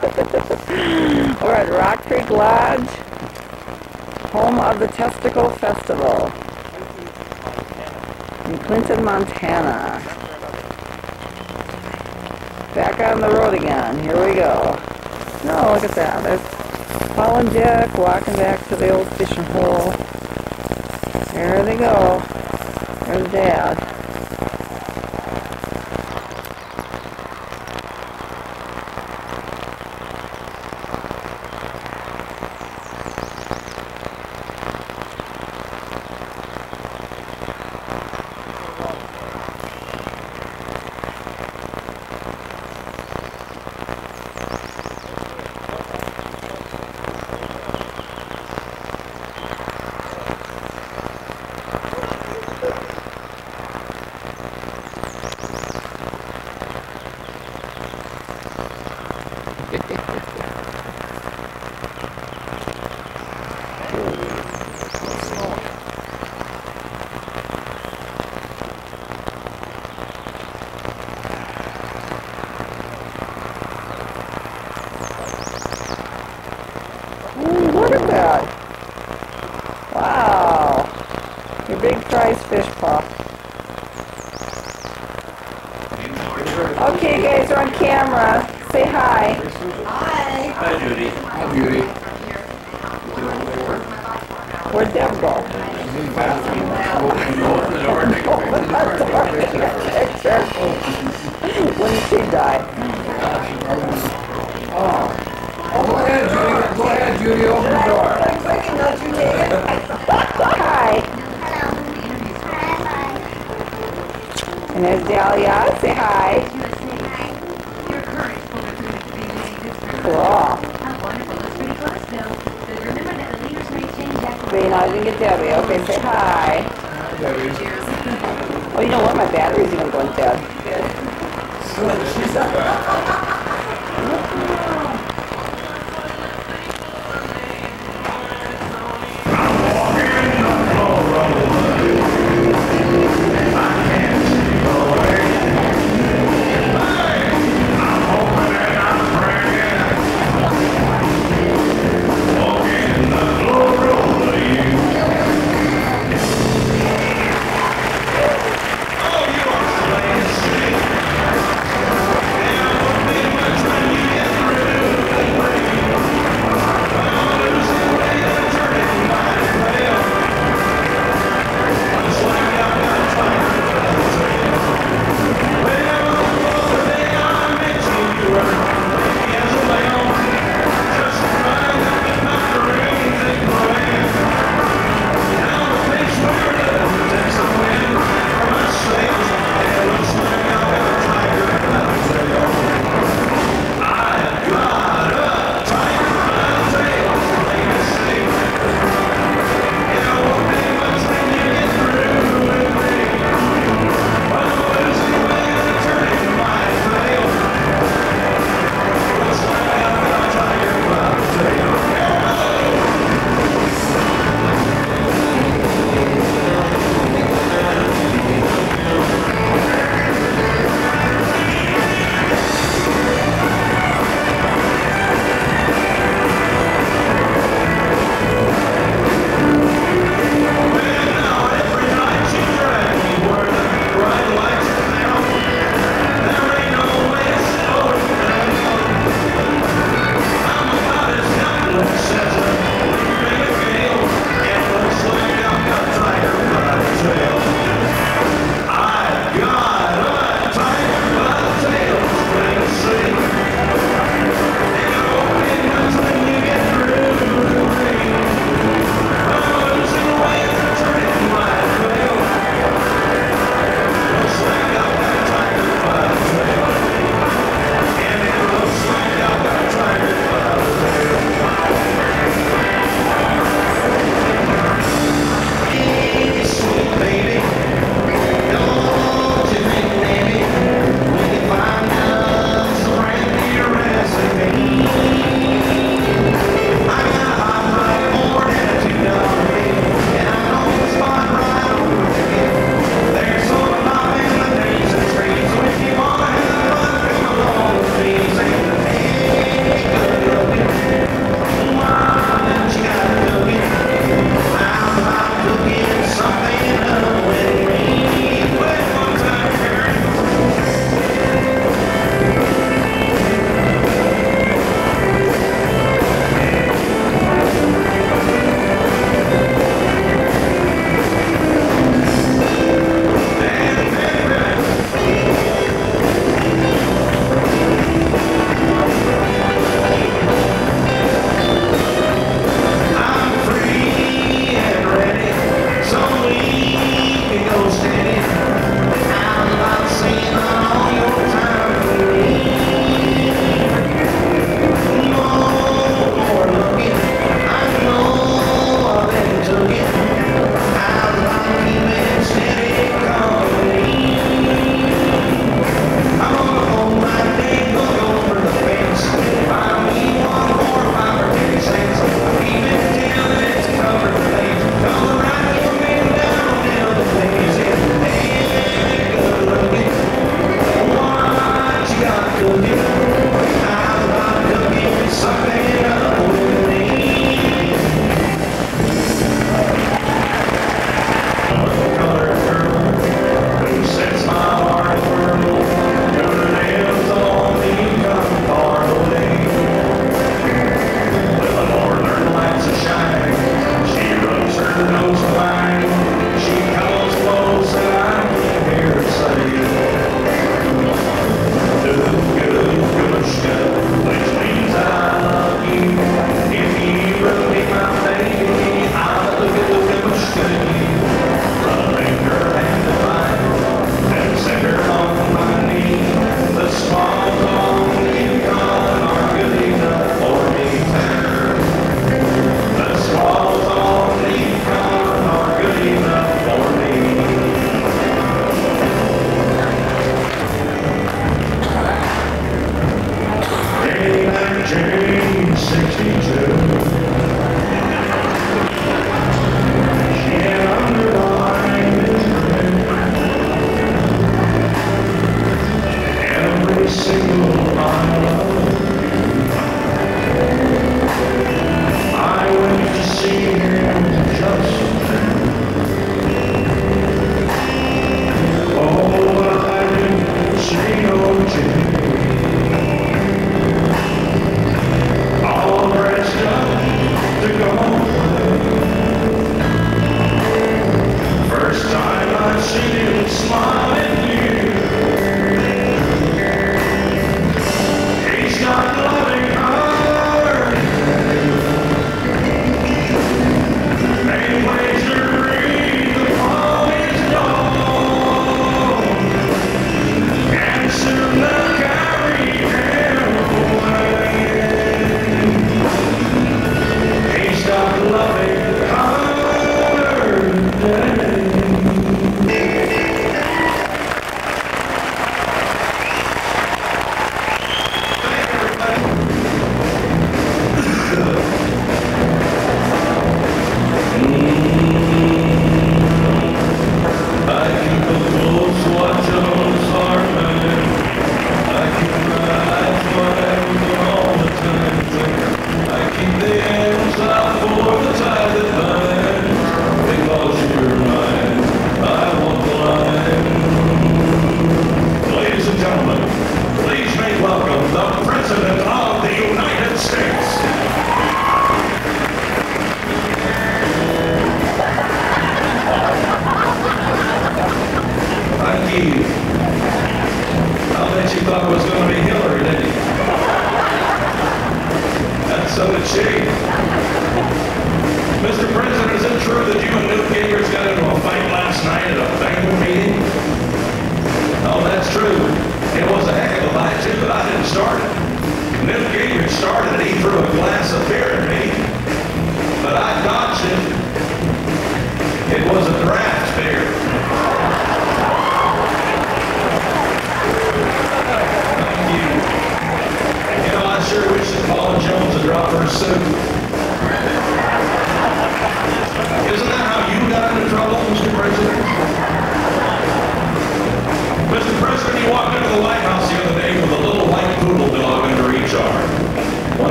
We're at Rock Creek Lodge, home of the Testicle Festival in Clinton, Montana. Back on the road again. Here we go. No, look at that. There's Paul and Dick walking back to the old fishing hole. There they go. There's Dad. Ooh, look at that. Wow. Your big prize fish paw. Okay, guys, we're on camera. Say hi. Hi, Hi, Judy. Hi, Beauty. Where'd Deb go? Open the And there's Dahlia. Say hi. Cool. Wait, no, I didn't get Debbie. Okay, say hi. Oh, you know what? My battery's even going dead.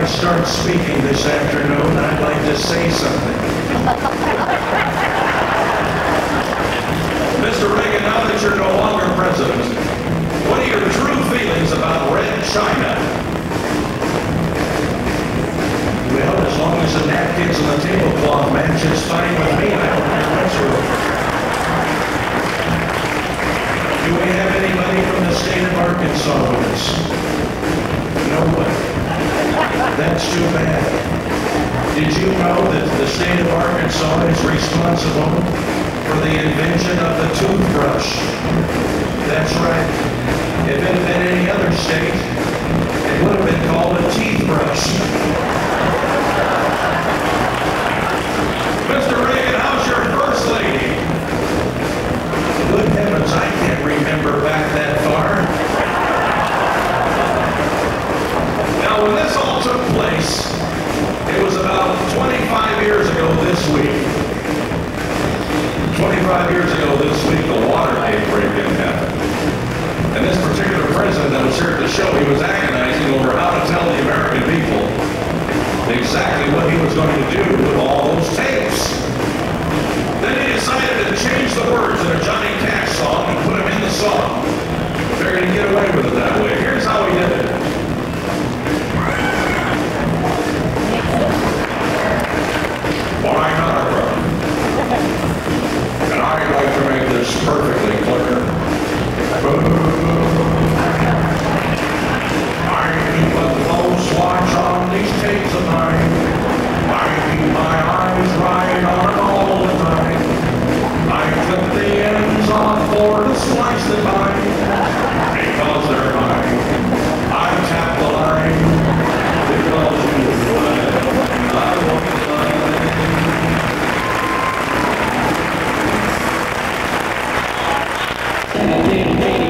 I start speaking this afternoon, I'd like to say something. Mr. Reagan, now that you're no longer president, what are your true feelings about Red China? Well, as long as the napkins and the tablecloth match, it's fine with me. I don't have much to Do we have anybody from the state of Arkansas with us? Nobody. That's too bad. Did you know that the state of Arkansas is responsible for the invention of the toothbrush? That's right. If it had been any other state, it would have been called a teeth brush. Thank you.